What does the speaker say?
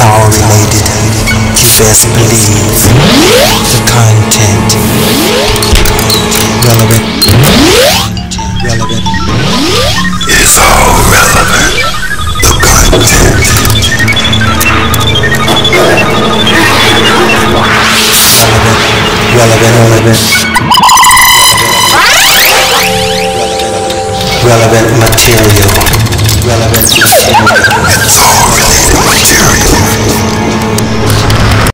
all related. You best believe the content. Relevant. Relevant. is all relevant. The content. Relevant. Relevant. Relevant. Relevant material. Relevant material.